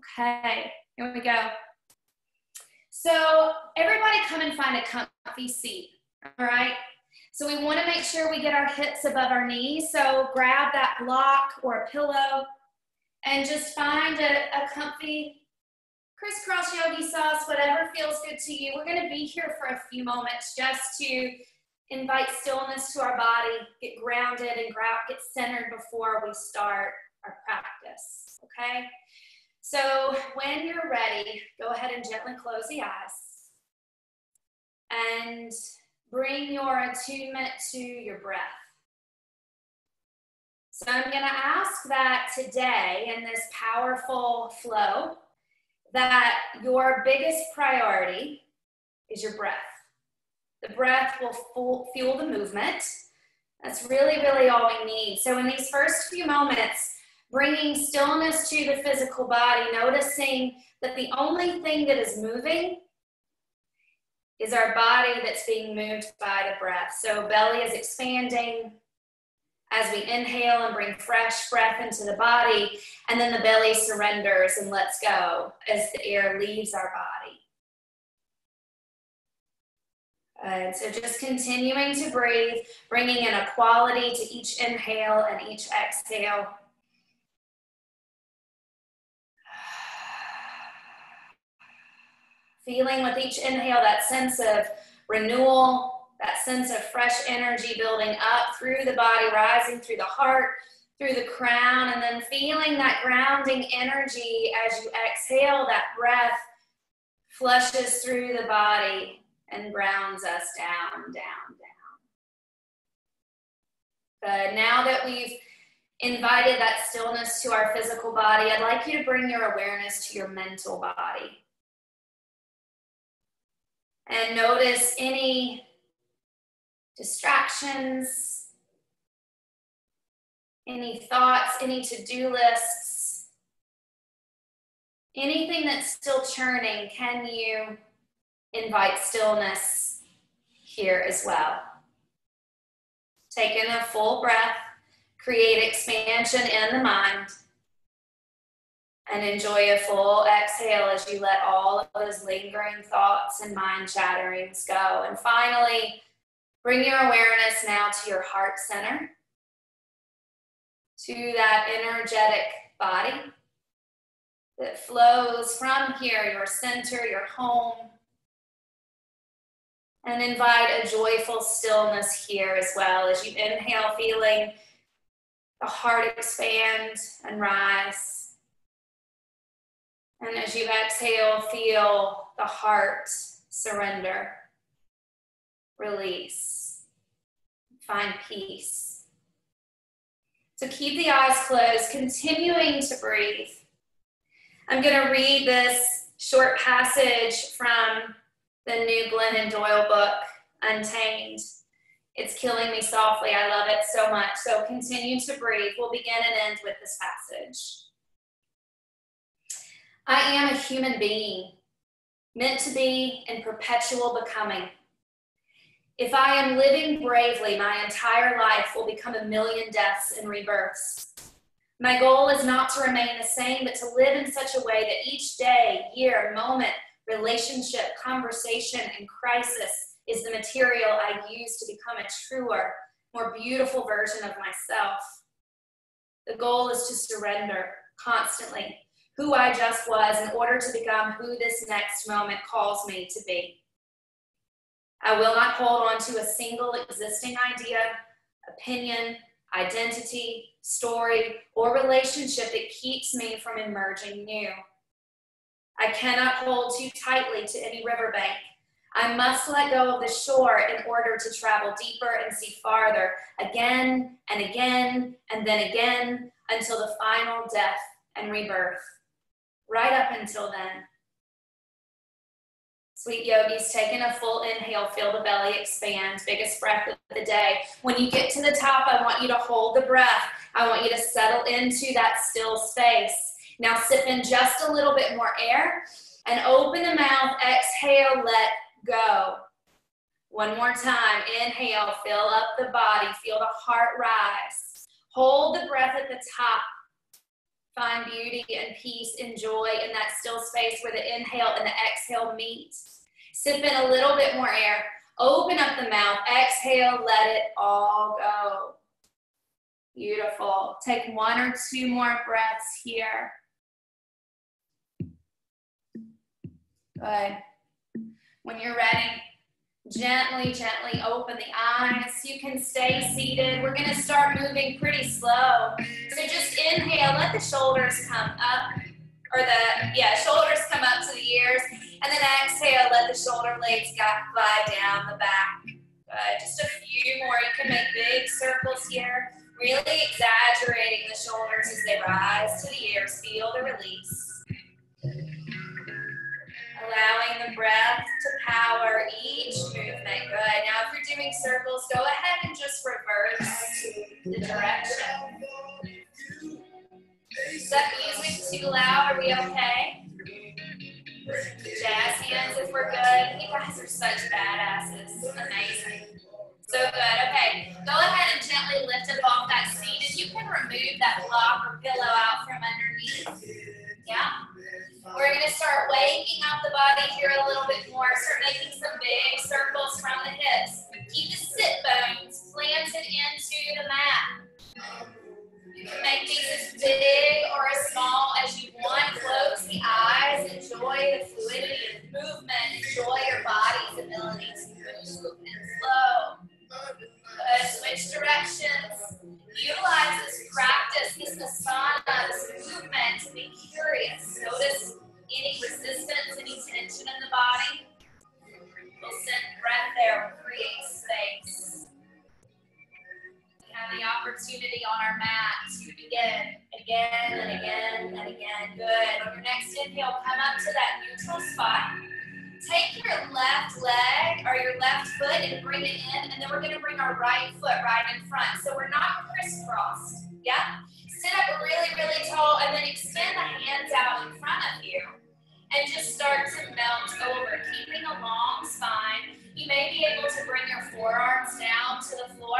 Okay, here we go. So everybody come and find a comfy seat, all right? So we wanna make sure we get our hips above our knees. So grab that block or a pillow and just find a, a comfy crisscross yogi sauce, whatever feels good to you. We're gonna be here for a few moments just to invite stillness to our body, get grounded and get centered before we start our practice, okay? So when you're ready, go ahead and gently close the eyes and bring your attunement to your breath. So I'm going to ask that today in this powerful flow that your biggest priority is your breath. The breath will fuel the movement. That's really, really all we need. So in these first few moments, bringing stillness to the physical body, noticing that the only thing that is moving is our body that's being moved by the breath. So belly is expanding as we inhale and bring fresh breath into the body, and then the belly surrenders and lets go as the air leaves our body. And so just continuing to breathe, bringing in a quality to each inhale and each exhale. Feeling with each inhale that sense of renewal, that sense of fresh energy building up through the body, rising through the heart, through the crown, and then feeling that grounding energy as you exhale, that breath flushes through the body and grounds us down, down, down. Good. Now that we've invited that stillness to our physical body, I'd like you to bring your awareness to your mental body and notice any distractions, any thoughts, any to do lists, anything that's still churning. Can you invite stillness here as well? Take in a full breath, create expansion in the mind and enjoy a full exhale as you let all of those lingering thoughts and mind chatterings go. And finally, bring your awareness now to your heart center, to that energetic body that flows from here, your center, your home. And invite a joyful stillness here as well as you inhale, feeling the heart expand and rise and as you exhale, feel the heart surrender, release, find peace. So keep the eyes closed, continuing to breathe. I'm going to read this short passage from the new Glennon Doyle book, Untamed. It's killing me softly. I love it so much. So continue to breathe. We'll begin and end with this passage. I am a human being, meant to be in perpetual becoming. If I am living bravely, my entire life will become a million deaths and rebirths. My goal is not to remain the same, but to live in such a way that each day, year, moment, relationship, conversation, and crisis is the material I use to become a truer, more beautiful version of myself. The goal is to surrender constantly who I just was in order to become who this next moment calls me to be. I will not hold on to a single existing idea, opinion, identity, story, or relationship that keeps me from emerging new. I cannot hold too tightly to any riverbank. I must let go of the shore in order to travel deeper and see farther again and again and then again until the final death and rebirth right up until then. Sweet yogis, taking a full inhale, feel the belly expand, biggest breath of the day. When you get to the top, I want you to hold the breath. I want you to settle into that still space. Now sip in just a little bit more air and open the mouth. Exhale, let go. One more time. Inhale, fill up the body, feel the heart rise. Hold the breath at the top Find beauty and peace and joy in that still space where the inhale and the exhale meet. Sip in a little bit more air. Open up the mouth. Exhale, let it all go. Beautiful. Take one or two more breaths here. Good. When you're ready, gently, gently open the eyes. You can stay seated. We're going to start moving pretty slow. So just inhale, let the shoulders come up, or the, yeah, shoulders come up to the ears. And then exhale, let the shoulder blades glide down the back. Good. Just a few more. You can make big circles here. Really exaggerating the shoulders as they rise to the ears. Feel the release. Allowing the breath to power each movement. Good. Now, if you're doing circles, go ahead and just reverse the direction. Is that music too loud? Are we okay? Jazz hands if we're good. You guys are such badasses. Amazing. So good. Okay. Go ahead and gently lift up off that seat. And you can remove that block or pillow out from underneath. Yeah. We're going to start waking the body here a little bit more. Start making some big circles from the hips. Keep the sit bones planted into the mat. You can make these as big or as small as you want. Close the eyes. Enjoy the fluidity of movement. Enjoy your body's ability to move and flow. Good. Switch directions. Utilize this practice, this asana, this movement to be curious. Notice any resistance, any tension in the body. We'll send breath there, we'll create space We have the opportunity on our mat to begin again and again and again. Good. On your next inhale, come up to that neutral spot. Take your left leg or your left foot and bring it in, and then we're going to bring our right foot right in front. So we're not crisscrossed. Yeah? Sit up really, really tall and then extend the hands out in front of you and just start to melt over, keeping a long spine. You may be able to bring your forearms down to the floor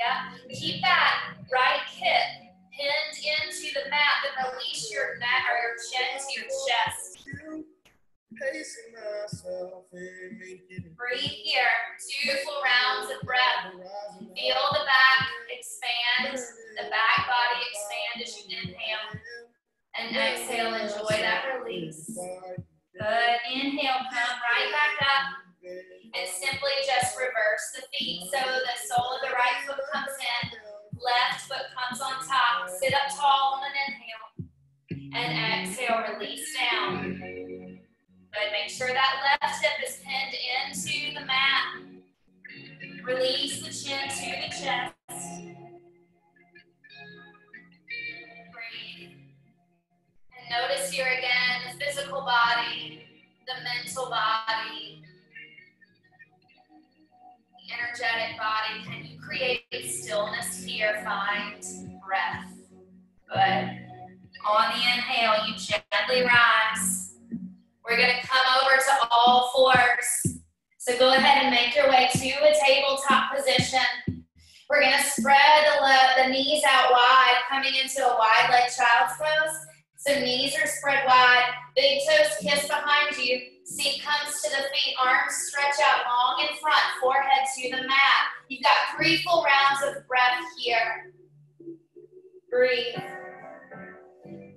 yeah? Keep that right hip pinned into the mat, then release your neck or your chin to your chest. Breathe here. Two full rounds of breath. Feel the back expand, the back body expand as you inhale. And exhale, enjoy that release. Good. Inhale, come right back up and simply just reverse the feet. So the sole of the right foot comes in, left foot comes on top. Sit up tall on an inhale, and exhale, release down. Good. Make sure that left hip is pinned into the mat. Release the chin to the chest. Here again the physical body, the mental body, the energetic body. Can you create stillness here? Find breath. Good. On the inhale, you gently rise. We're going to come over to all fours. So go ahead and make your way to a tabletop position. We're going to spread the, the knees out wide, coming into a wide leg child's pose. So knees are spread wide, big toes kiss behind you. Seat comes to the feet, arms stretch out long in front, forehead to the mat. You've got three full rounds of breath here. Breathe.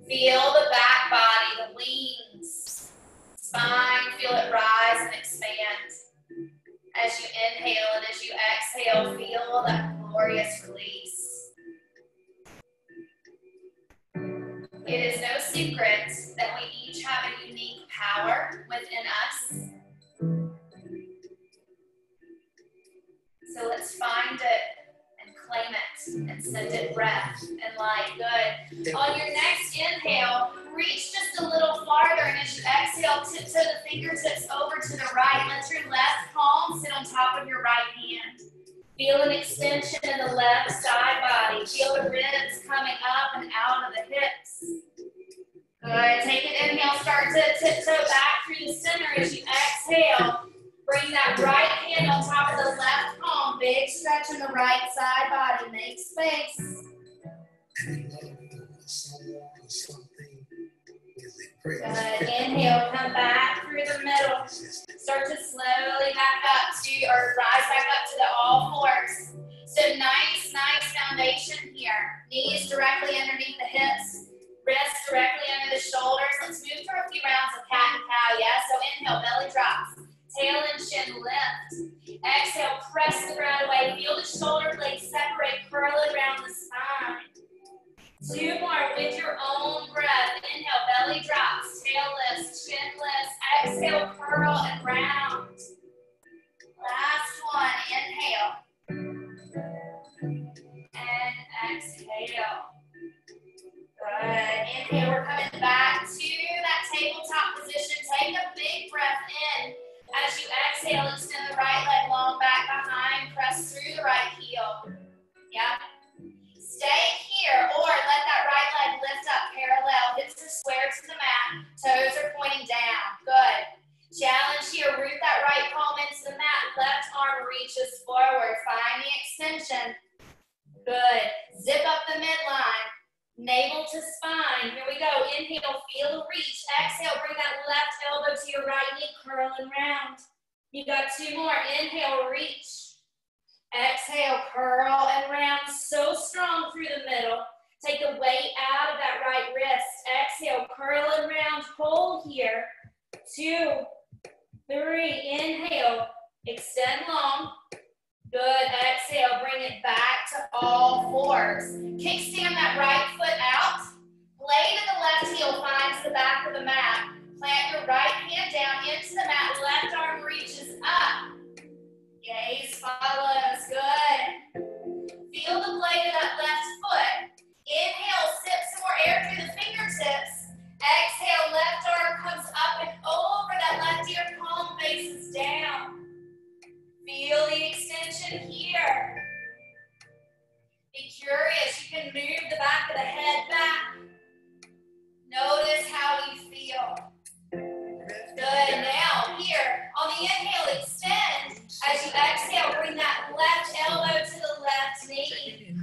Feel the back body, the wings, spine, feel it rise and expand. As you inhale and as you exhale, feel that glorious release. It is no secret that we each have a unique power within us. So let's find it and claim it and send it breath and light. Good. On your next inhale, reach just a little farther, and as you exhale, tiptoe the fingertips over to the right. Let your left palm sit on top of your right hand. Feel an extension in the left side body. Feel the ribs coming up and out of the hips. Good. Take an inhale. Start to tiptoe back through the center as you exhale. Bring that right hand on top of the left palm. Big stretch in the right side body. Make space. Good. Inhale, come back through the middle. Start to slowly back up to, or rise back up to the all fours. So nice, nice foundation here. Knees directly underneath the hips. Wrists directly under the shoulders. Let's move through a few rounds of cat and cow, yeah? So inhale, belly drops. Tail and chin lift. Exhale, press the ground away. Feel the shoulder blades separate, curl it around the spine. Two more with your own breath. Inhale, belly drops, tail lifts, chin lifts. Exhale, curl and round. Last one, inhale. And exhale. Good. Inhale, we're coming back to that tabletop position. Take a big breath in. As you exhale, extend the right leg long back behind. Press through the right heel. Yep. Stay here or let that right leg lift up parallel. Hips are square to the mat. Toes are pointing down. Good. Challenge here. Root that right palm into the mat. Left arm reaches forward. Find the extension. Good. Zip up the midline. Navel to spine. Here we go. Inhale, feel the reach. Exhale, bring that left elbow to your right knee, curl and round. You got two more. Inhale, reach. Exhale, curl and round. So strong through the middle. Take the weight out of that right wrist. Exhale, curl and round. Hold here. Two, three. Inhale, extend long. Good. Exhale, bring it back to all fours. Kickstand that right foot out. Blade of the left heel finds the back of the mat. Plant your right hand down into the mat. Left arm reaches up. Gaze follows. Good. Feel the blade of that left foot. Inhale, sip some more air through the fingertips. Exhale, left arm comes up and over that left ear, palm faces down. Feel the extension here. Be curious. You can move the back of the head back.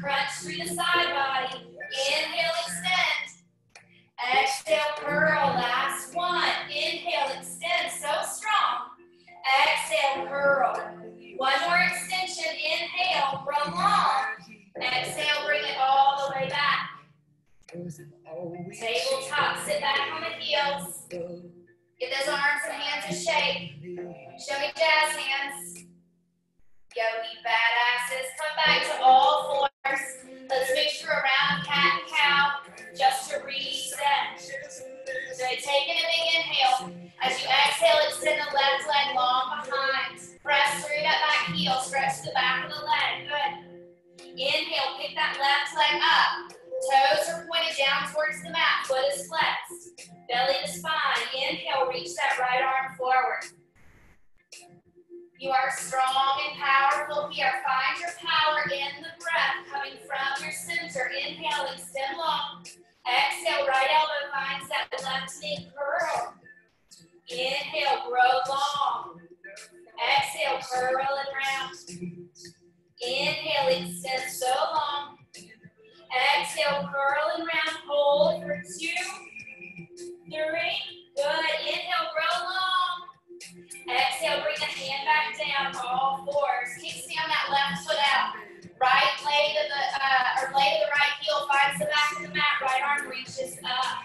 Crunch through the side body. Inhale, extend. Exhale, curl. Last one. Inhale, extend. So strong. Exhale, curl. One more extension. Inhale, prolong. Exhale, bring it all the way back. Tabletop, sit back on the heels. Give those arms and hands a shake. Show me jazz hands. Yogi badasses. Come back to all Let's through a round cat and cow just to reset. So taking a big inhale. As you exhale, extend the left leg long behind. Press through that back heel. Stretch the back of the leg. Good. Inhale, pick that left leg up. Toes are pointed down towards the mat. Foot is flexed. Belly to spine. Inhale, reach that right arm forward. You are strong and powerful here. Find your power in the breath coming from your center. Inhale, extend long. Exhale, right elbow finds that left knee curl. Inhale, grow long. Exhale, curl and round. Inhale, extend so long. Exhale, curl and round. Hold for two, three. Good. Inhale, grow long. Exhale, bring the hand back down, all fours. Kickstand that left foot out. Right blade of the uh, or of the right heel finds the back of the mat. Right arm reaches up.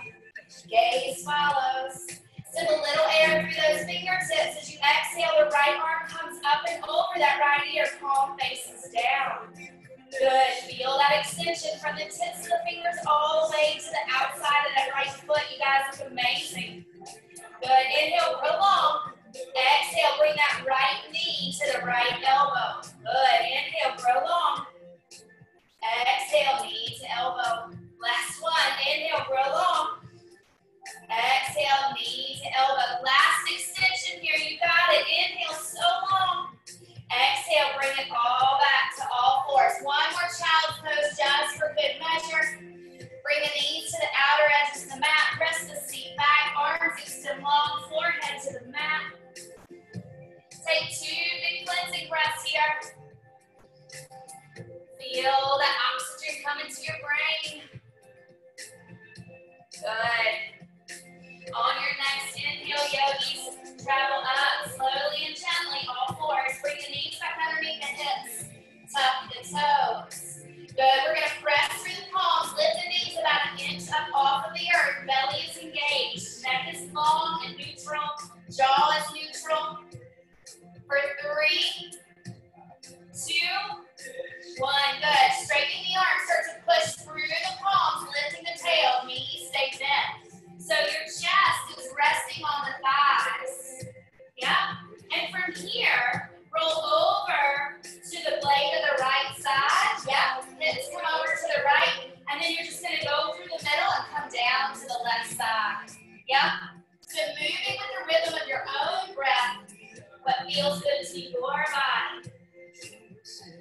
Gaze follows. Send a little air through those fingertips as you exhale. The right arm comes up and over that right ear. Palm faces down. Good. Feel that extension from the tips of the fingers all the way to the outside of that right foot. You guys look amazing. Good. Inhale, prolong. Exhale, bring that right knee to the right elbow. Good. Inhale, prolong. Exhale, knee to elbow. Last one. Inhale, prolong. Exhale, knee to elbow. Last extension here. You got it. Inhale so long. Exhale, bring it all back to all fours. One more child's pose just for good measure. Bring the knees to the outer edge of the mat. Press the seat back. Arms extend long. Forehead to the mat. Take two big cleansing breaths here. Feel that oxygen coming to your brain. Good. On your next inhale, yogis, travel up slowly and gently. All fours. Bring the knees back underneath the hips. Tuck the toes. Good. We're going to press through the palms. Lift the knees about an inch up off of the earth. Belly is engaged. Neck is long and neutral. Jaw is neutral. For three, two, one. Good. Straightening the arms. Start to push through the palms, lifting the tail. Knees stay bent. So your chest is resting on the thighs. Yeah. And from here, roll over to the blade of the right side. Yeah. Hips come over to the right. And then you're just going to go through the middle and come down to the left side. Yeah. So moving with the rhythm of your own breath, what feels good to your body.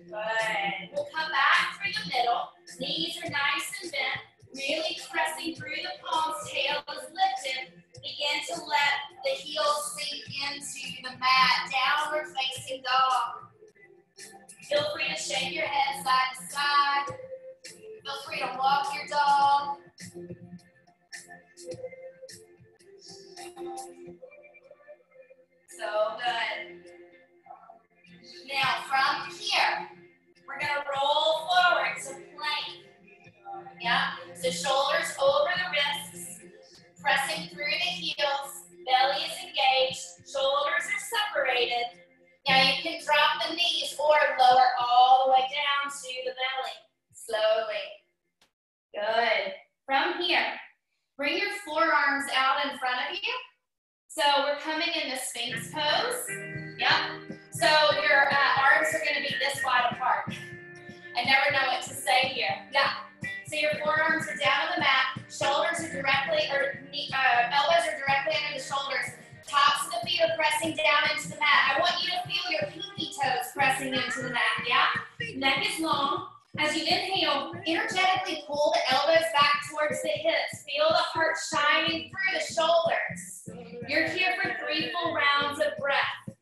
Good. We'll come back through the middle. Knees are nice and bent. Really pressing through the palms. Tail is lifted. Begin to let the heels sink into the mat. Downward facing dog. Feel free to shake your head side to side. Feel free to walk your dog. So good. Now from here, So shoulders over the wrists, pressing through the heels, belly is engaged, shoulders are separated. Now you can drop the knees or lower all the way down to the belly, slowly. Good. From here, bring your forearms out in front of you. So we're coming into Sphinx pose. Yep. So your uh, arms are going to be this wide apart. I never know what to say here. Yeah. So your forearms are down on the mat. Shoulders are directly, or uh, elbows are directly under the shoulders. Tops of the feet are pressing down into the mat. I want you to feel your pinky toes pressing into the mat. Yeah. Neck is long. As you inhale, energetically pull the elbows back towards the hips. Feel the heart shining through the shoulders. You're here for three full rounds of breath.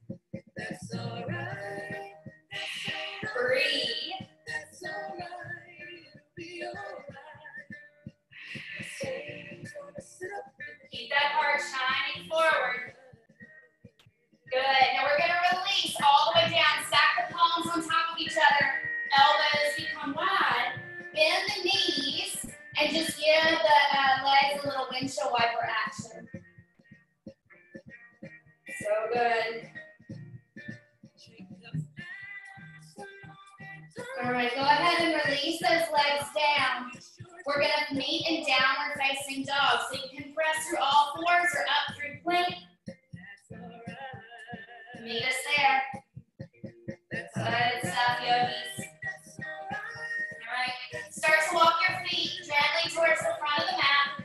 That's all right. Breathe. That's all right. Be all right. Keep that heart shining forward. Good. Now we're going to release all the way down. Stack the palms on top of each other elbows become wide, bend the knees, and just give the uh, legs a little windshield wiper action. So good. All right, go ahead and release those legs down. We're going to meet in downward facing dog. So you can press through all fours or up through plank. Meet us there. Good stuff, yogis. All right, Start to walk your feet gently towards the front of the mat.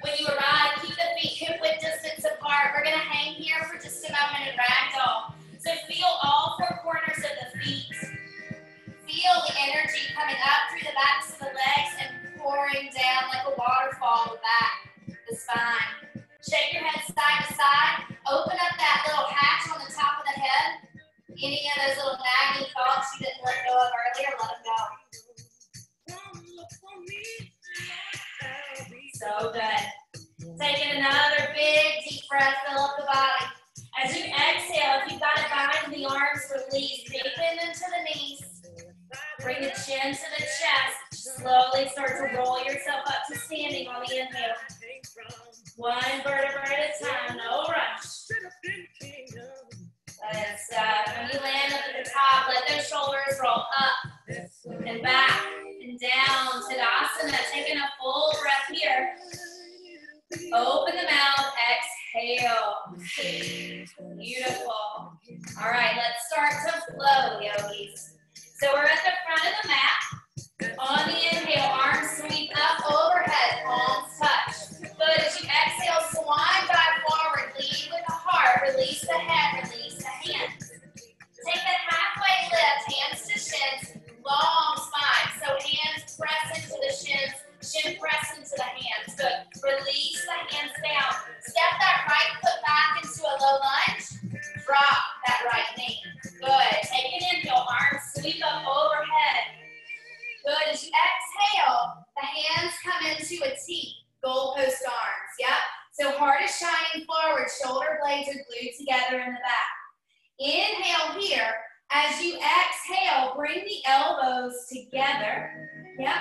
When you arrive, keep the feet hip width distance apart. We're going to hang here for just a moment and ragdoll. So feel all four corners of the feet. Feel the energy coming up pouring down like a waterfall back the spine. Shake your head side to side. Open up that little hatch on the top of the head. Any of those little nagging thoughts you didn't let go of earlier, let them go. So good. Taking another big deep breath, fill up the body. As you exhale, if you've got it behind the arms, release. Deepen into the knees. Bring the chin to the chest. Slowly start to roll yourself up to standing on the inhale. One vertebra at a time, no rush. Good stuff. Uh, when you land up at the top, let those shoulders roll up and back and down. Tadasana, taking a full breath here. Open the mouth, exhale. Beautiful. All right, let's start to flow, yogis. So we're at the front of the mat. On the inhale, arms sweep up overhead, palms touch. Good. As you exhale, swan dive forward. Lead with the heart. Release the head. Release the hands. Take that halfway lift, hands to shins, long spine. So hands press into the shins, shin press into the hands. Good. Release the hands down. Step that right foot back into a low lunge. Drop that right knee. Good. Take an inhale, arms sweep up overhead. Good. As you exhale, the hands come into a T, goalpost arms. Yep. So heart is shining forward, shoulder blades are glued together in the back. Inhale here. As you exhale, bring the elbows together. Yep.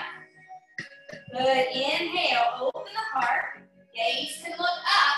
Good. Inhale, open the heart. Gaze can look up.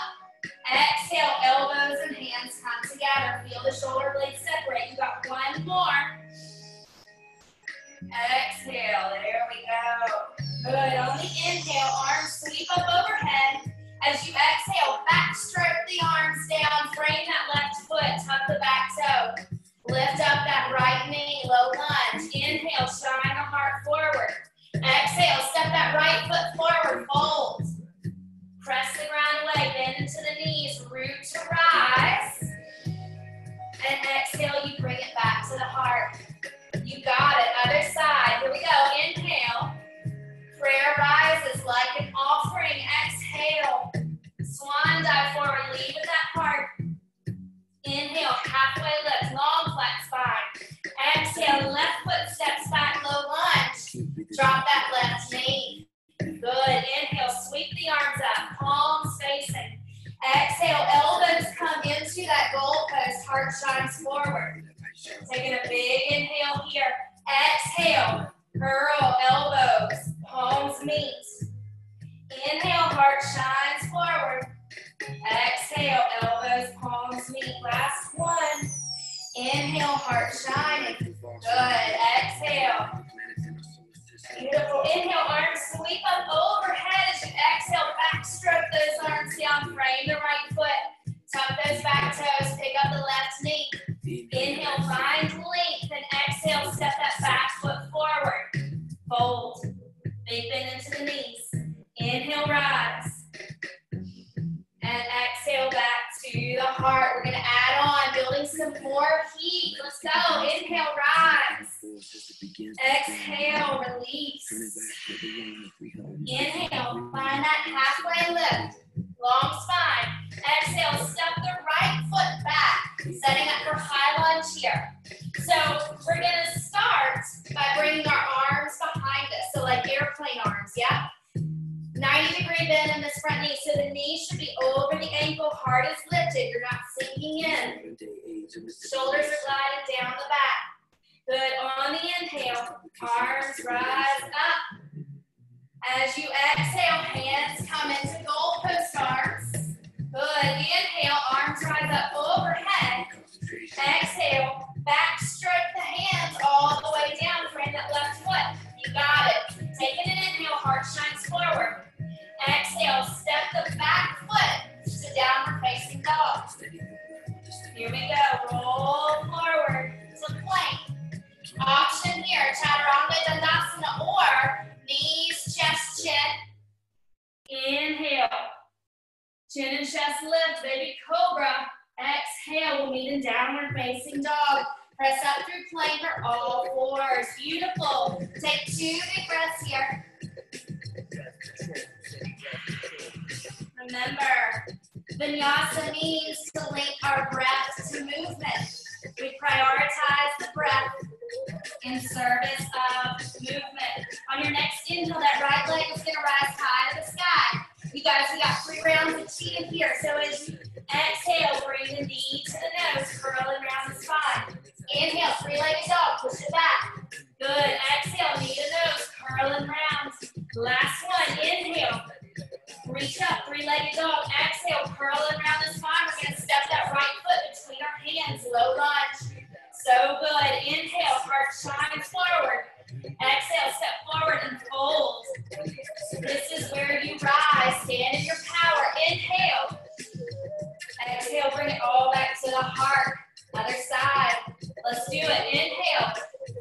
Let's do it. Inhale,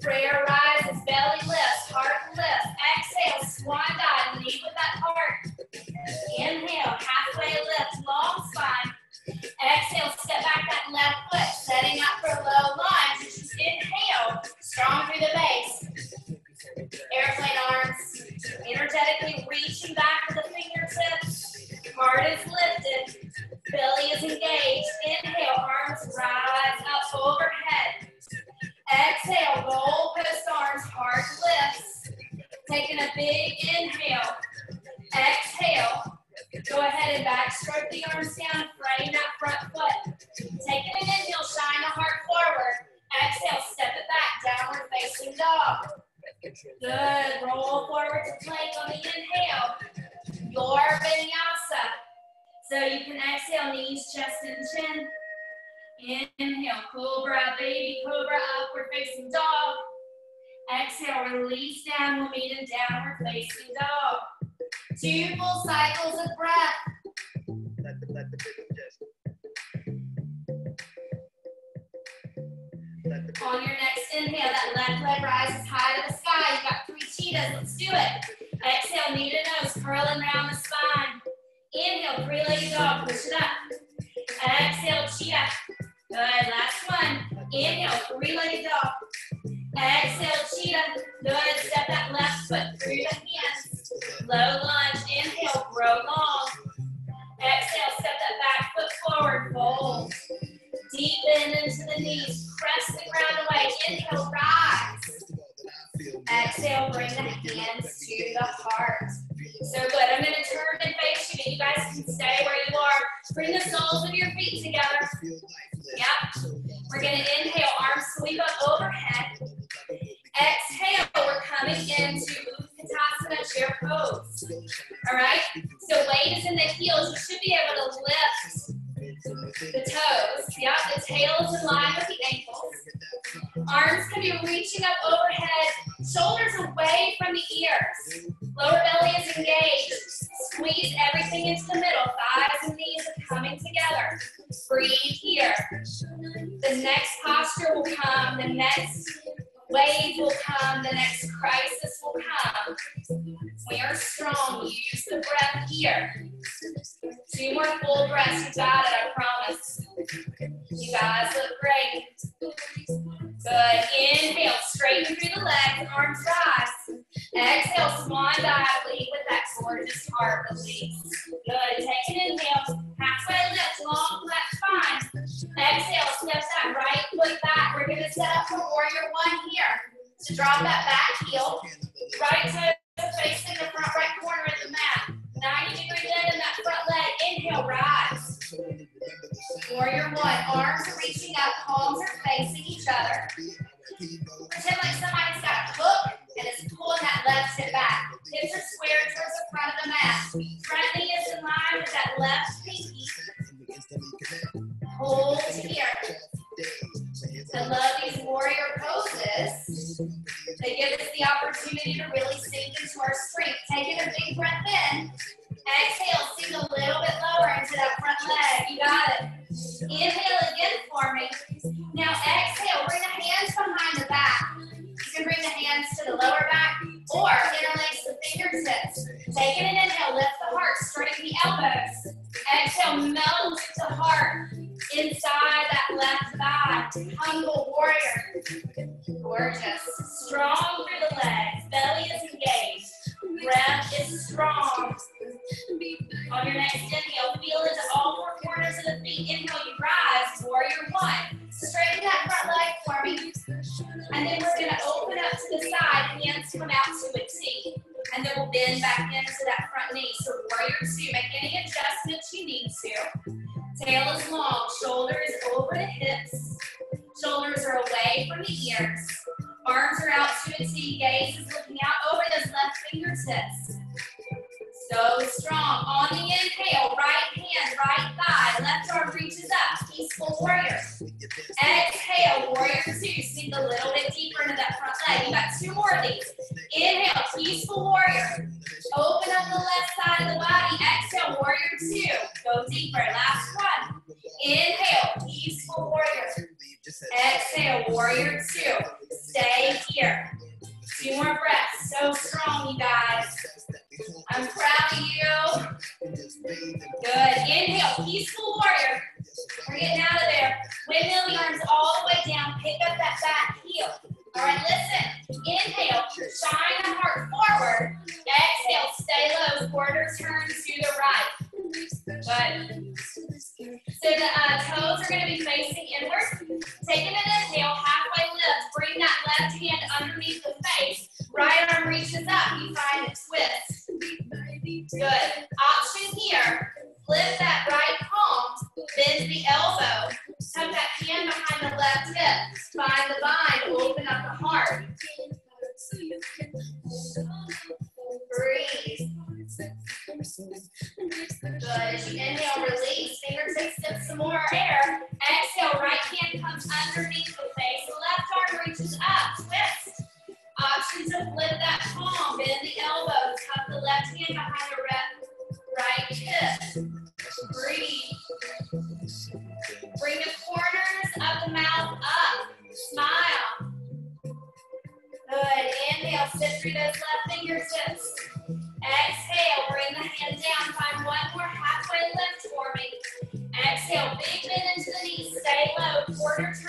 prayer sweep up overhead. Exhale, we're coming into Utkatasana chair pose. All right? So weight is in the heels. You should be able to lift the toes. Yep, the tail is in line with the ankles. Arms can be reaching up overhead, shoulders away from the ears. Lower belly is engaged. Squeeze everything into the middle. Thighs and knees are coming together. Breathe here. The next posture will come. The next wave will come. The next crisis will come. We are strong. Use the breath here. Two more full breaths. You got it, I promise. You guys look great. Good. Inhale, straighten through the legs, and arms rise. Exhale, swan dive, lead with that gorgeous heart release. Good. Take an inhale, halfway lift, long flat spine. Exhale, step that right foot back. We're gonna set up for warrior one here. So drop that back heel, right toe facing the front right corner of the mat. 90 degree bend in that front leg. Inhale, rise. Warrior one, arms are reaching up, palms are facing each other. Pretend like somebody's got a hook and is pulling that left hip back. Hips are square towards the front of the mat. Front knee is in line with that left pinky. Hold here. I love these warrior poses. They give us the opportunity to really sink into our strength. Taking a big breath in. Exhale, sink a little bit lower into that front leg. You got it. Inhale again for me. Now exhale, bring the hands behind the back. Can bring the hands to the lower back or interlace the fingertips. Taking an inhale, lift the heart, straighten the elbows. Exhale, melt the heart inside that left thigh. Humble warrior. Gorgeous. Strong through the legs. Belly is engaged. Breath is strong. On your next inhale, feel into all four corners of the feet. Inhale, you rise. Warrior one. Straighten that front leg for me. And then we're going to open to the side. Hands come out to a T. And then we'll bend back into that front knee. So warrior two, make any adjustments you need to. Tail is long, shoulders over the hips. Shoulders are away from the ears. Arms are out to a T. Gaze is looking out over those left fingertips. So strong. On the inhale, right hand, right thigh. Left arm reaches up. Peaceful warrior. Exhale, warrior two. Sink a little bit deeper into that front leg. You got two more of these. Inhale, peaceful warrior. Open up the left side of the body. Exhale, warrior two. Go deeper. Last one. Inhale, peaceful warrior. Exhale, warrior two. Stay here. Two more breaths. So strong, you guys. I'm proud of you. Good. Inhale, peaceful warrior. We're getting out of there. Windmill the arms all the way down. Pick up that back heel. All right, listen. Inhale, shine the heart forward. Exhale, stay low. Quarter turn to the right. So the uh, toes are going to be facing inward. Taking an inhale, halfway lift. Bring that left hand underneath the face. Right arm reaches up. You find a twist. Good. Option here. Lift that right palm bend the elbow. Tuck that hand behind the left hip. Find the bind, open up the heart. Breathe. Good. Inhale, release. Fingertips dip some more air. Exhale, right hand comes underneath the face. Left arm reaches up. Twist. Option to flip that palm. Bend the elbow. Tuck the left hand behind the right hip. Breathe. Bring the corners of the mouth up. Smile. Good. Inhale, sit through those left fingertips. Low. Quarter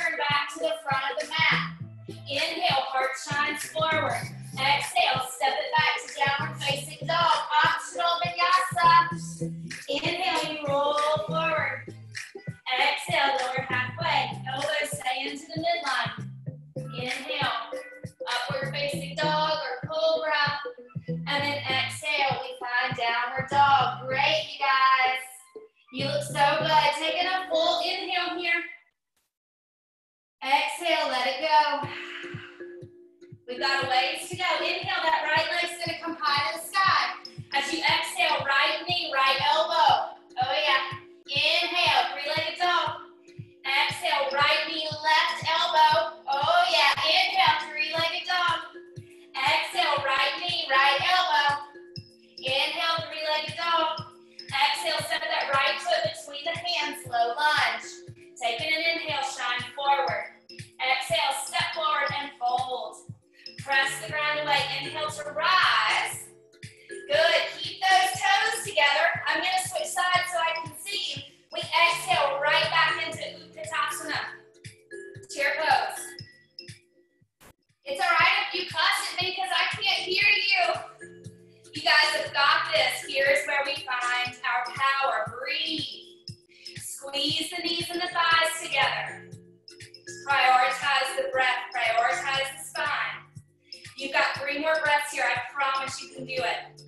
promise you can do it.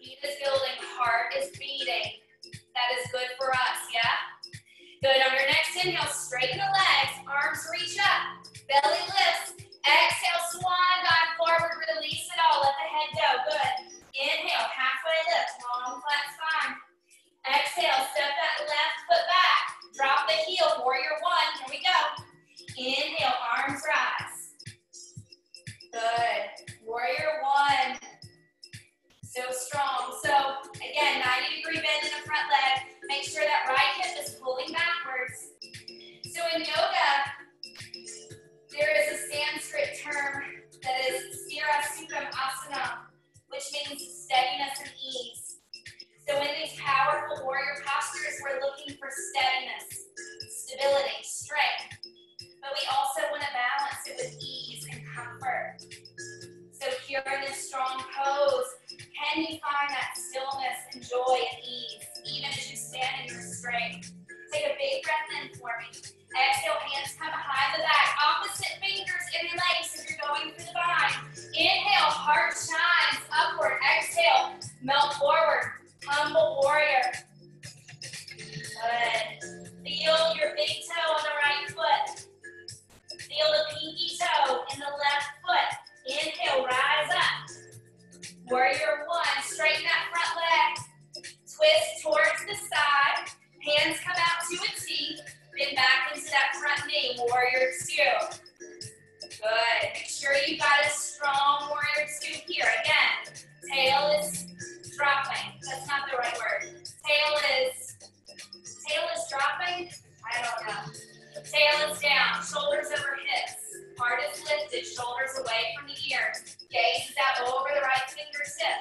Heat is building. Heart is beating. That is good for us, yeah? Good. On your next inhale, straighten the legs. Arms reach up. Belly lifts. Exhale, swan dive forward. Release it all. Let the head go. 90 bend in the front leg. Make sure that right hip is pulling backwards. So in yoga, there is a Sanskrit term that is Sthira Sukham Asana, which means steadiness and ease. So in these powerful warrior postures, we're looking for steadiness, stability, strength. But we also want to balance it with ease and comfort. So here in this strong pose, can you find that stillness and joy and ease, even as you stand in your strength? Take a big breath in for me. Exhale, hands come behind the back. Opposite fingers interlace if you're going through the bind. Inhale, heart shines upward. Exhale, melt forward. Humble warrior. Good. Feel your big toe on the right foot. Feel the pinky toe in the left foot. Inhale, rise up. Warrior one, straighten that front leg. Twist towards the side. Hands come out to a T. Then back into that front knee. Warrior two. Good. Make sure you've got a strong warrior two here. Again, tail is dropping. That's not the right word. Tail is tail is dropping. I don't know. Tail is down. Shoulders over hips. Heart is lifted. Shoulders away from the ears. Gaze is out over the right fingertips.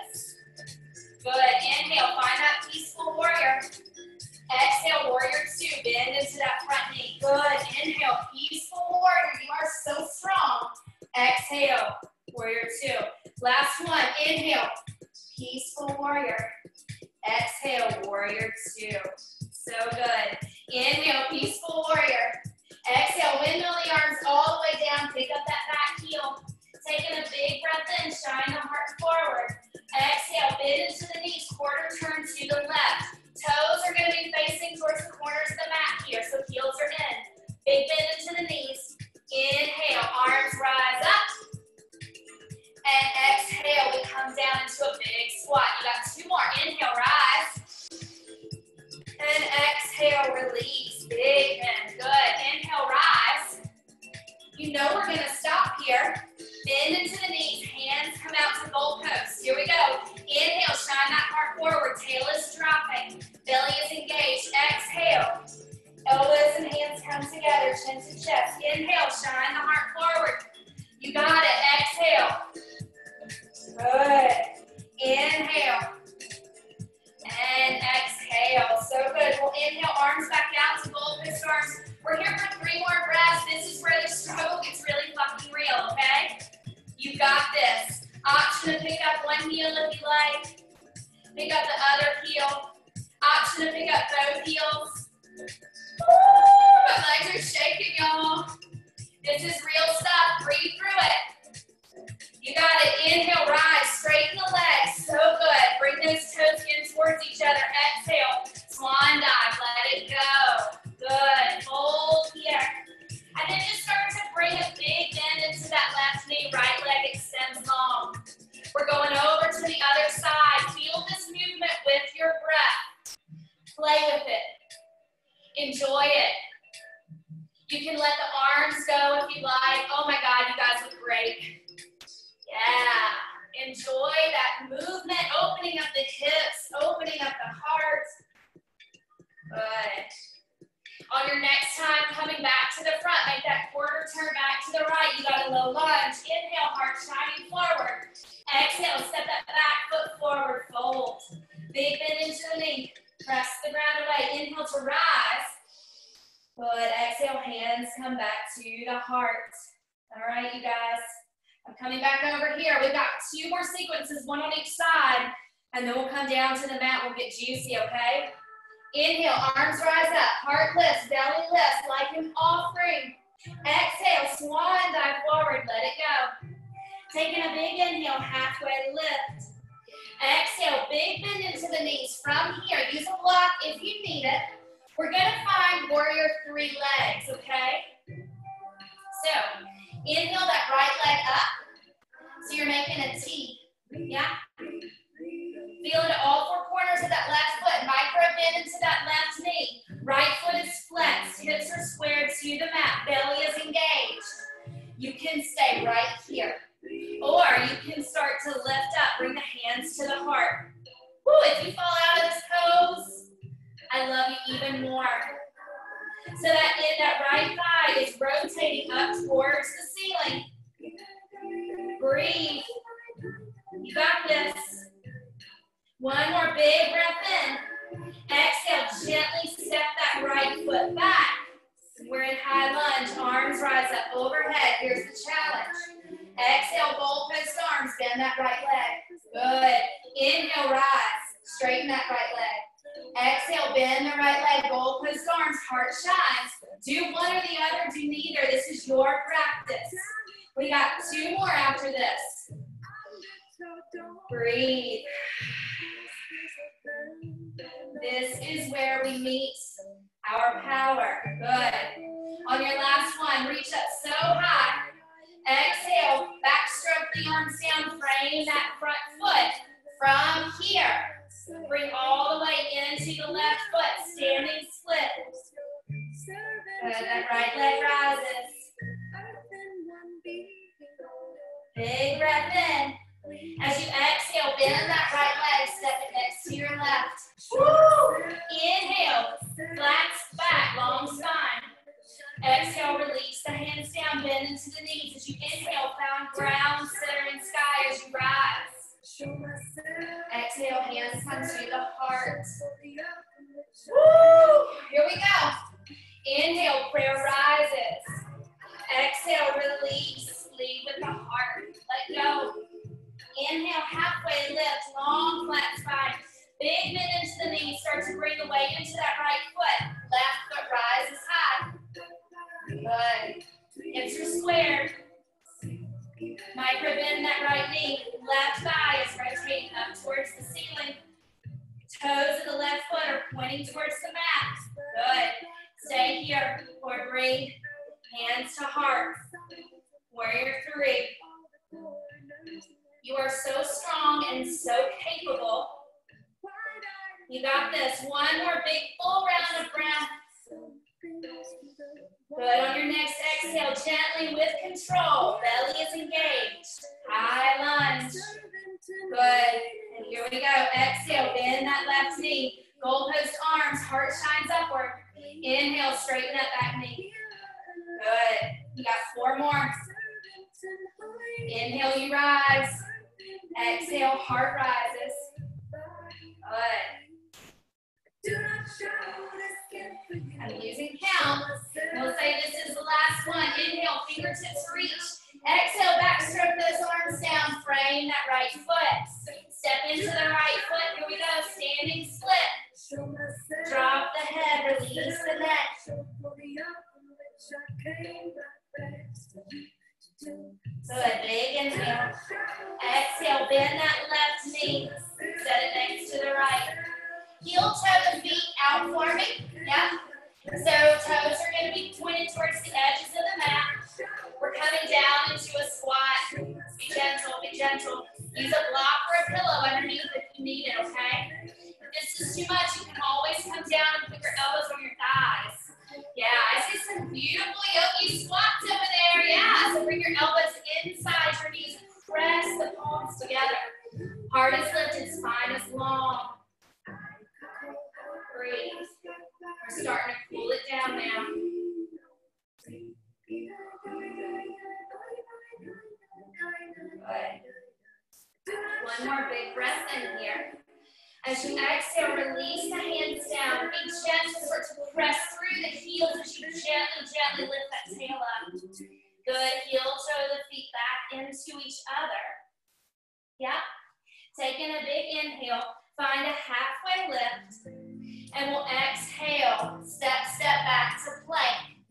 Enjoy it. You can let the arms go if you like. Oh my God, you guys look great. Yeah. Enjoy that movement, opening up the hips, opening up the heart. Good. On your next time, coming back to the front, make that quarter turn back to the right. You got a low lunge. Inhale, heart shining forward. Exhale, step that back foot forward, fold. Big bend into the knee. Press the ground away. Inhale to rise. Good. Exhale, hands come back to the heart. All right, you guys. I'm coming back over here. We've got two more sequences, one on each side, and then we'll come down to the mat. We'll get juicy, okay? Inhale, arms rise up, heart lifts, belly lifts like an offering. Exhale, swan dive forward, let it go. Taking a big inhale, halfway lift. Exhale, big bend into the knees from here. Use a block if you need it. We're gonna find warrior three legs, okay? So, inhale that right leg up. So you're making a T, yeah? Feel into all four corners of that left foot. Micro bend into that left knee. Right foot is flexed. Hips are squared to the mat. Belly is engaged. You can stay right here. Or you can start to lift up. Bring the hands to the heart. Woo, if you fall out of this pose, I love you even more. So that in that right thigh is rotating up towards the ceiling. Breathe. You got this. One more big breath in. Exhale, gently step that right foot back. We're in high lunge, arms rise up overhead. Here's the challenge. Exhale, goalpost arms, bend that right leg. Good. Inhale, rise, straighten that right leg. Exhale, bend the right leg, goalpost arms, heart shines. Do one or the other, do neither. This is your practice. We got two more after this. Breathe. This is where we meet our power. Good. On your last one, reach up so high. Exhale, backstroke the arms down, frame that front foot from here. Bring all the way into the left foot, standing split. Good, that right leg rises. Big breath in. As you exhale, bend that right leg, step it next to your left. Woo! Inhale, flat back, long spine. Exhale, release the hands down, bend into the knees. As you inhale, found ground, center, and sky as you rise. Exhale, hands come to the heart. Woo! Here we go. Inhale, prayer rises. Exhale, release. Lead with the heart. Let go. Inhale, halfway lift, long flat spine. Big bend into the knees. Start to bring the weight into that right foot. Left foot rises high. Good. Hips are squared. Micro bend that right knee. Left thigh is rotating up towards the ceiling. Toes of the left foot are pointing towards the mat. Good. Stay here or bring hands to heart. Warrior three. You are so strong and so capable. You got this. One more big full round of breath. Good. On your next exhale, gently with control. Belly is engaged. High lunge. Good. And here we go. Exhale, bend that left knee. Goalpost arms, heart shines upward. Inhale, straighten that back knee. Good. You got four more. Inhale, you rise. Exhale, heart rises. Good. I'm using count. We'll say this is the last one. Inhale, fingertips reach. Exhale, backstroke those arms down. Frame that right foot. Step into the right foot. Here we go. Standing split. Drop the head. Release the neck. So Good. Big inhale. Exhale. Bend that left knee. Set it next to the right. Heel toe the feet out for me. Yep. So toes are going to be pointed towards the edges of the mat. We're coming down into a squat. Be gentle, be gentle. Use a block or a pillow underneath if you need it, okay? If this is too much, you can always come down and put your elbows on your thighs. Yeah, I see some beautiful yogi squats over there. Yeah, so bring your elbows inside your knees and press the palms together. Heart is lifted, spine is long. We're starting to cool it down now. Good. One more big breath in here. As you exhale, release the hands down. Be gentle, start to press through the heels as you gently, gently lift that tail up. Good. Heel toe the feet back into each other. Yeah. Taking a big inhale, find a halfway lift, and we'll exhale, step, step back to plank.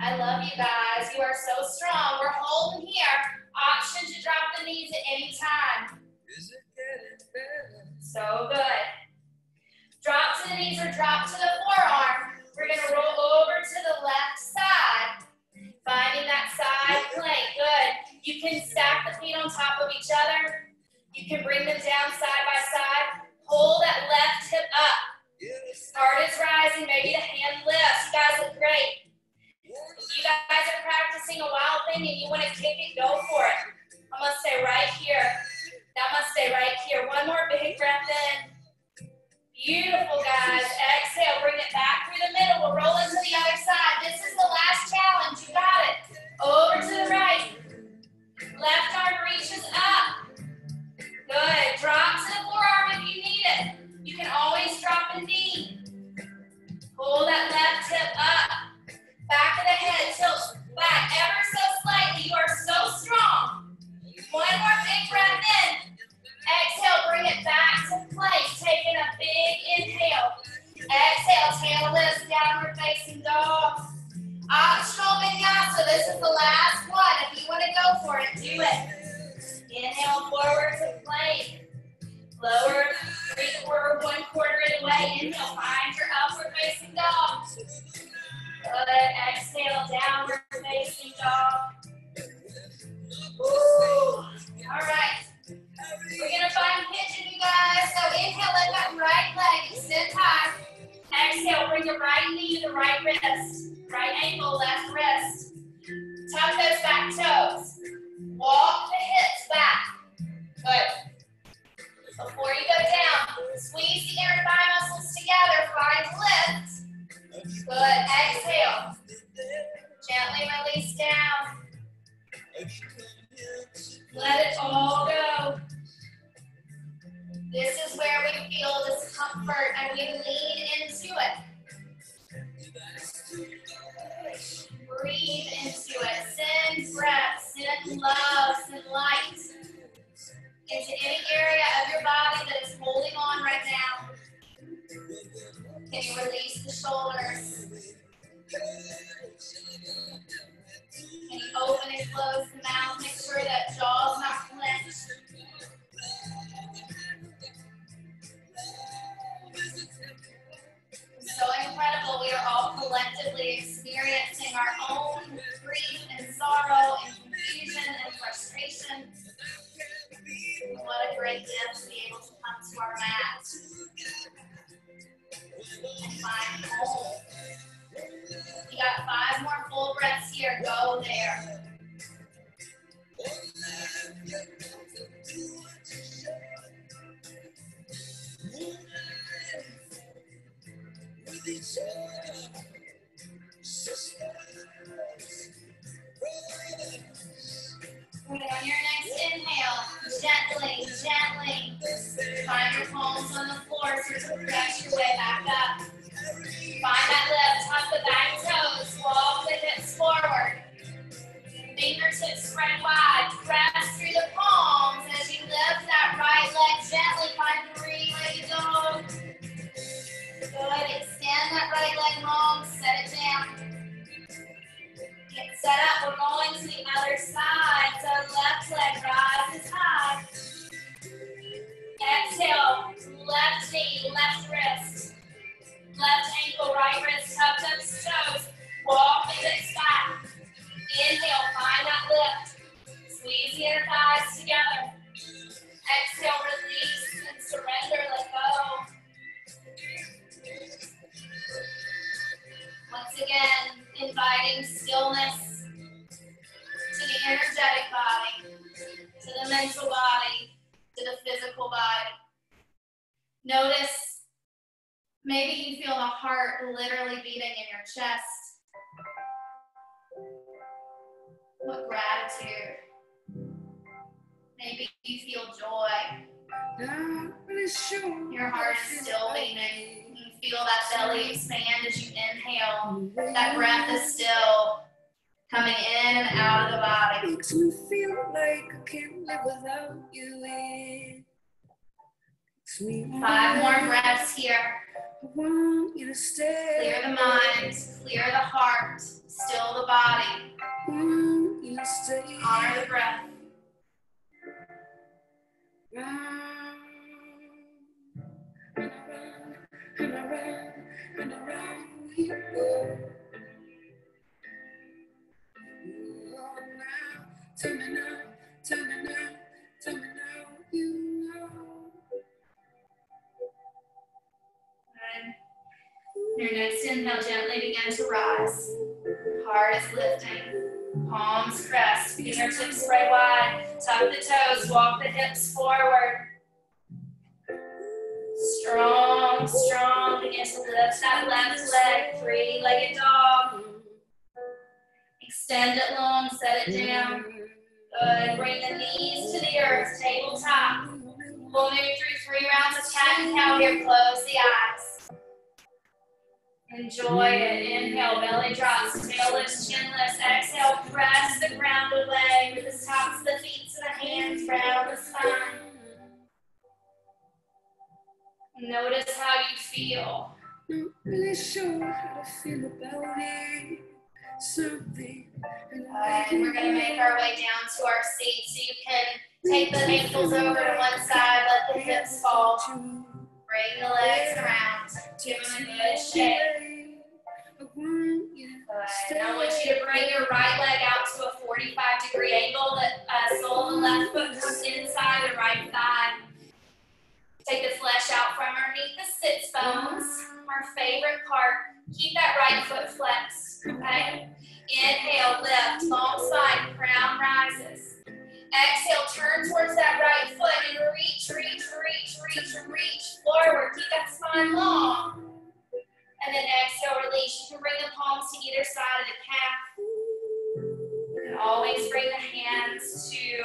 I love you guys. You are so strong. We're holding here. Option to drop the knees at any time. So good. Drop to the knees or drop to the forearm. We're going to roll love, heart literally beating in your chest. What gratitude. Maybe you feel joy. Your heart is still beating You feel that belly expand as you inhale. That breath is still coming in and out of the body. Makes me feel like I can't live without you. Five more breaths here. Want you to stay. Clear the mind, clear the heart, still the body. Want you to stay. Honor the breath. Round and around and around and around we go. Oh, tell me now, Your next inhale, gently begin to rise. Heart is lifting. Palms pressed, fingertips spread wide. Tuck the toes, walk the hips forward. Strong, strong. Begin to lift that left leg, three-legged dog. Extend it long, set it down. Good. Bring the knees to the earth, tabletop. We'll move through three rounds of cat and cow here. Close the eyes. Enjoy it. Inhale, belly drops, tail lifts, chin lifts. Exhale, press the ground away with the tops of the feet to the hands, round the spine. Notice how you feel. Not really sure how to feel about it. Something. And we're going to make our way down to our seat so you can take the ankles over to one side, let the hips fall. Bring the legs around. Give them a good shake. I want you to Good. I want you to bring your right leg out to a 45 degree angle. The uh, sole of the left foot comes inside the right thigh. Take the flesh out from underneath the sits bones, our favorite part. Keep that right foot flexed, okay? Inhale, lift, long spine, crown rises. Exhale, turn towards that right foot and reach, reach, reach, reach, reach forward. Keep that spine long. And then exhale, release. You can bring the palms to either side of the calf. And always bring the hands to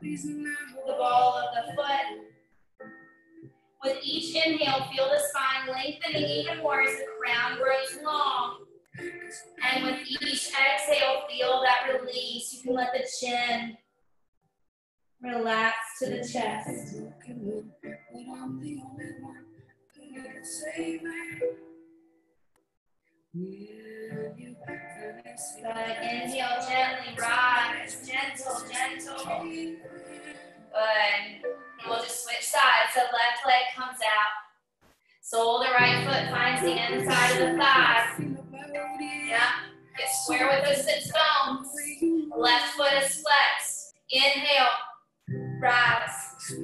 the ball of the foot. With each inhale, feel the spine lengthening even more as the crown grows long. And with each exhale, feel that release. You can let the chin relax to the chest. But I'm the only one can save me. Will you see Good. Inhale, gently rise. Gentle, gentle. Good. And we'll just switch sides. The left leg comes out. Sole the right foot finds the inside of the thigh. Yeah. Get square with the sits bones. Left foot is flexed. Inhale. Rise.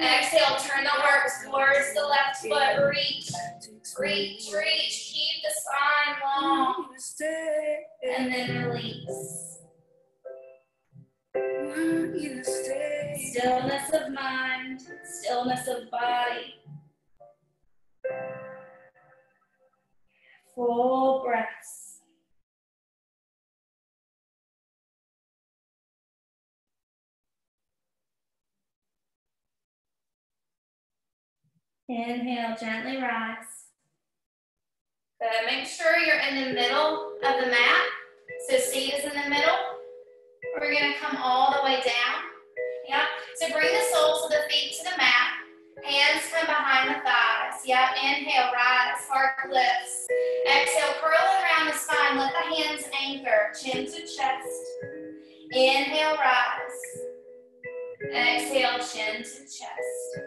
Exhale. Turn the heart towards the left foot. Reach. Reach. Reach. Keep the spine long. And then release. Stillness of mind. Stillness of body. full breaths. Inhale, gently rise. Good. Make sure you're in the middle of the mat. So seat is in the middle. We're going to come all the way down. Yeah. So bring the soles of the feet to the mat. Hands come behind the thighs. Yep. Inhale, rise, heart lifts. Exhale, curl around the spine. Let the hands anchor, chin to chest. Inhale, rise. Exhale, chin to chest.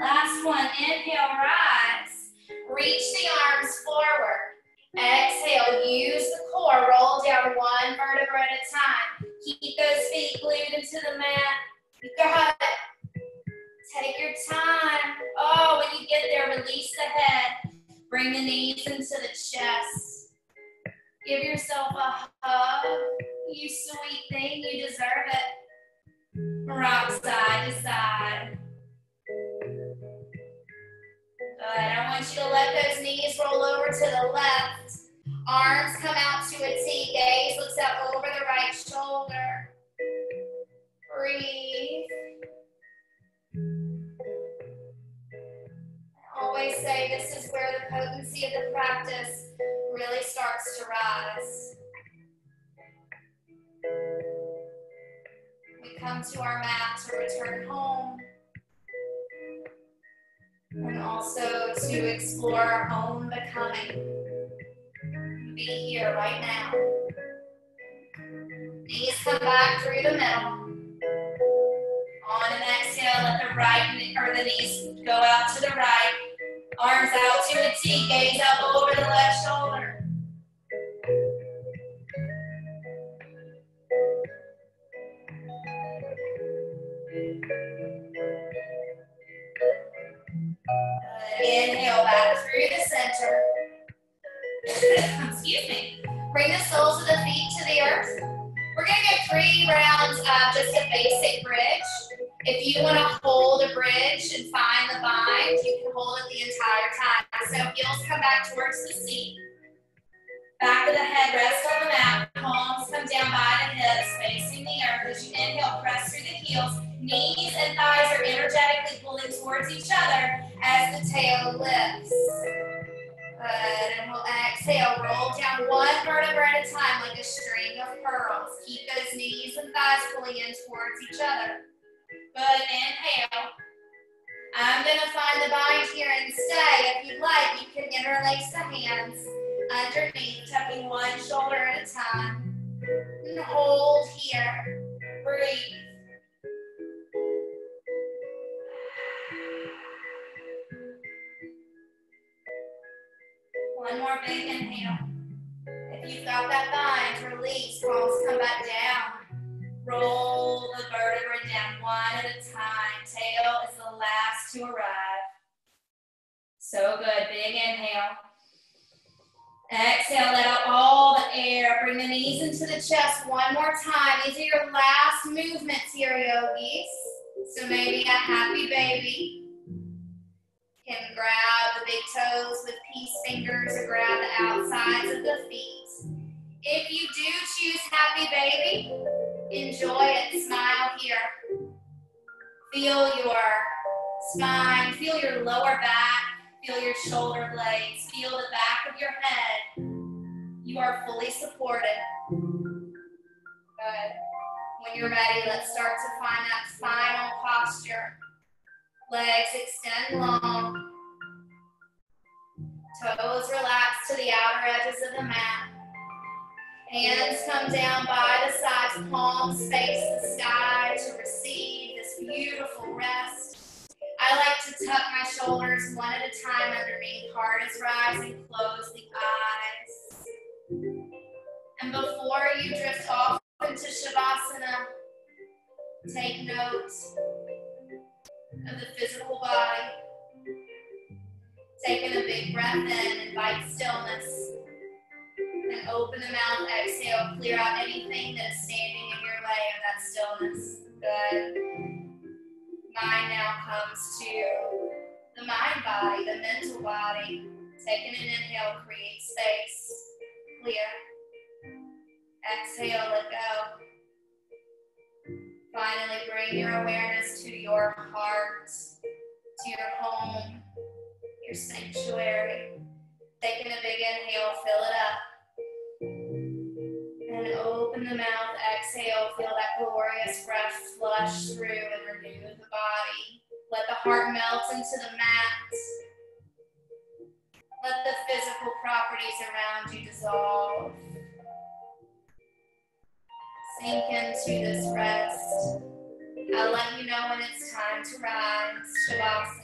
Last one. Inhale, rise. Reach the arms forward. Exhale, use the core. Roll down one vertebra at a time. Keep those feet glued into the mat. You got it. Take your time. Oh, when you get there, release the head. Bring the knees into the chest. Give yourself a hug. You sweet thing, you deserve it. Rock side to side. I want you to let those knees roll over to the left. Arms come out to a T. Gaze looks out over the right shoulder. Breathe. I always say this is where the potency of the practice really starts to rise. We come to our mat to return home and also to explore our own becoming. Be here right now. Knees come back through the middle. On an exhale, let the right or the knees go out to the right. Arms out to a T, gaze up over the left shoulder. The center. Excuse me. Bring the soles of the feet to the earth. We're going to get three rounds of just a basic bridge. If you want to hold a bridge and find the bind, you can hold it the entire time. So heels come back towards the seat. Back of the head rest on the mat. Palms come down by the hips, facing the earth. As you inhale, Knees and thighs are energetically pulling towards each other as the tail lifts. Good. And we'll exhale. Roll down one vertebra at a time like a string of pearls. Keep those knees and thighs pulling in towards each other. Good. Inhale. I'm going to find the bind here and stay. If you'd like, you can interlace the hands underneath, tucking one shoulder at a time. And hold here. Breathe. One more big inhale. If you've got that bind, release. Palms come back down. Roll the vertebrae down one at a time. Tail is the last to arrive. So good. Big inhale. Exhale, out all the air. Bring the knees into the chest one more time. These are your last movements here, yogis. So maybe a happy baby can grab the big toes with peace fingers or grab the outsides of the feet. If you do choose happy baby, enjoy it. Smile here. Feel your spine, feel your lower back, feel your shoulder blades, feel the back of your head. You are fully supported. Good. When you're ready, let's start to find that final posture. Legs extend long. Toes relax to the outer edges of the mat. Hands come down by the sides, palms face the sky to receive this beautiful rest. I like to tuck my shoulders one at a time underneath. Heart is rising, close the eyes. And before you drift off into Shavasana, take note of the physical body. Taking a big breath in, invite stillness. And open the mouth, exhale, clear out anything that is standing in your way of that stillness. Good. Mind now comes to the mind body, the mental body. Taking an inhale, create space, clear. Exhale, let go. Finally, bring your awareness to your heart, to your home, your sanctuary. Taking a big inhale, fill it up. And open the mouth, exhale, feel that glorious breath flush through and renew the body. Let the heart melt into the mat. Let the physical properties around you dissolve. Sink into this rest. I'll let you know when it's time to rise. Shavasana.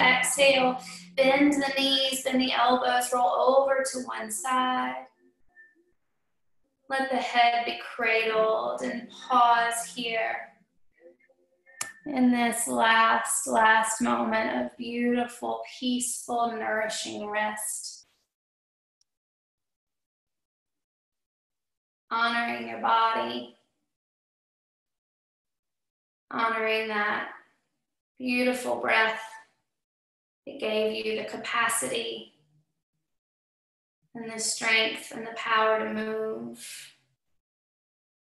Exhale, bend the knees, bend the elbows, roll over to one side. Let the head be cradled and pause here in this last, last moment of beautiful, peaceful, nourishing rest. Honoring your body, honoring that beautiful breath that gave you the capacity and the strength and the power to move.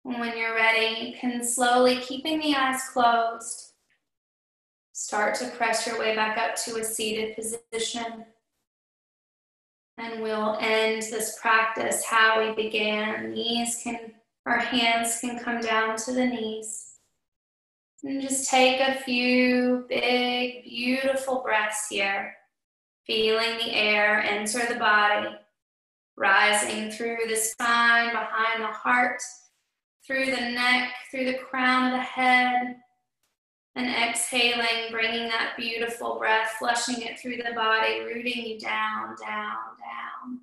And when you're ready, you can slowly, keeping the eyes closed, start to press your way back up to a seated position. And we'll end this practice how we began. Knees can, our hands can come down to the knees. And just take a few big, beautiful breaths here, feeling the air enter the body, rising through the spine, behind the heart through the neck, through the crown of the head, and exhaling, bringing that beautiful breath, flushing it through the body, rooting you down, down, down.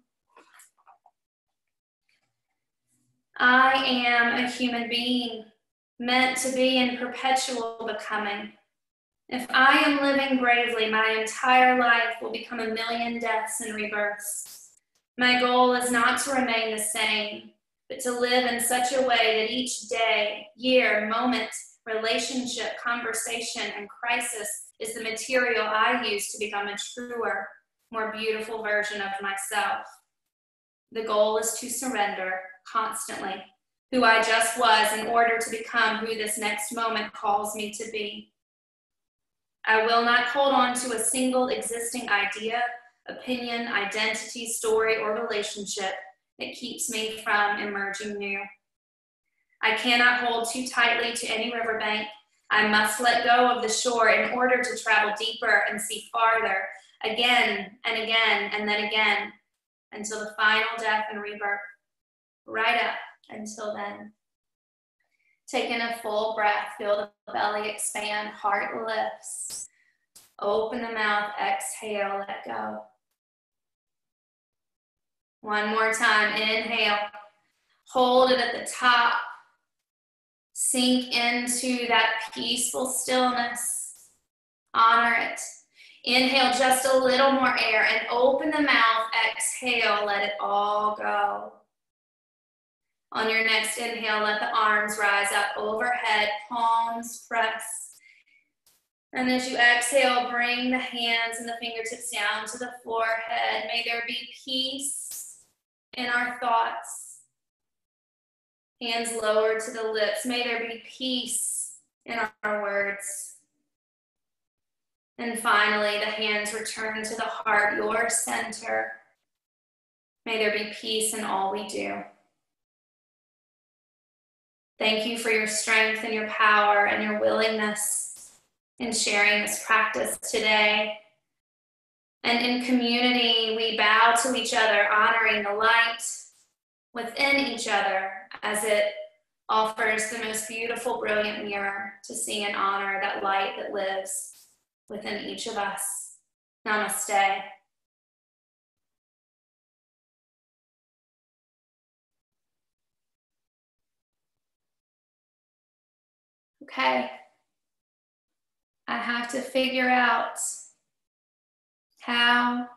I am a human being meant to be in perpetual becoming. If I am living bravely, my entire life will become a million deaths and rebirths. My goal is not to remain the same, but to live in such a way that each day, year, moment, relationship, conversation, and crisis is the material I use to become a truer, more beautiful version of myself. The goal is to surrender constantly who I just was in order to become who this next moment calls me to be. I will not hold on to a single existing idea, opinion, identity, story, or relationship that keeps me from emerging new. I cannot hold too tightly to any riverbank. I must let go of the shore in order to travel deeper and see farther, again and again and then again, until the final death and rebirth. Right up until then. Taking a full breath, feel the belly expand, heart lifts. Open the mouth, exhale, let go. One more time. Inhale. Hold it at the top. Sink into that peaceful stillness. Honor it. Inhale just a little more air and open the mouth. Exhale, let it all go. On your next inhale, let the arms rise up overhead, palms press. And as you exhale, bring the hands and the fingertips down to the forehead. May there be peace in our thoughts. Hands lowered to the lips. May there be peace in our words. And finally, the hands return to the heart, your center. May there be peace in all we do. Thank you for your strength and your power and your willingness in sharing this practice today. And in community, we bow to each other, honoring the light within each other as it offers the most beautiful, brilliant mirror to see and honor that light that lives within each of us. Namaste. Okay. I have to figure out how